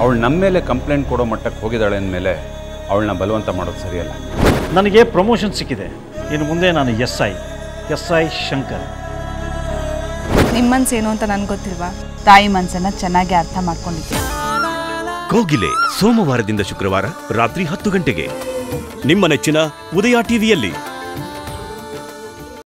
ಅವಳು ನಮ್ಮ ಮೇಲೆ ಕಂಪ್ಲೇಂಟ್ ಕೊಡೋ ಮಟ್ಟಕ್ಕೆ ಹೋಗಿದ್ದಾಳೆ ಅಂದಮೇಲೆ ಅವಳನ್ನ ಬಲವಂತ ಮಾಡೋದು ಸರಿಯಲ್ಲ. ನನಗೆ ಪ್ರಮೋಷನ್ ಸಿಕ್ಕಿದೆ. ಇನ್ನು ಮುಂದೆ ನಾನು S I S I Shankar. ನಿಮ್ಮ ಮನ್ಸೇನು ಅಂತ ನನ್ಗೆ ಗೊತ್ತಿಲ್ವಾ? ತಾಯಿ ಮನಸ್ಸನ್ನ ಚೆನ್ನಾಗಿ ಅರ್ಥ ಮಾಡ್ಕೊಂಡಿದ್ದೆ. ಕೋಗಿಲೆ ಸೋಮವಾರದಿಂದ ಶುಕ್ರವಾರ ರಾತ್ರಿ ಹತ್ತು ಗಂಟೆಗೆ. ನಿಮ್ಮ ನೆಚ್ಚಿನ ಉದಯ ಟಿವಿಯಲ್ಲಿ.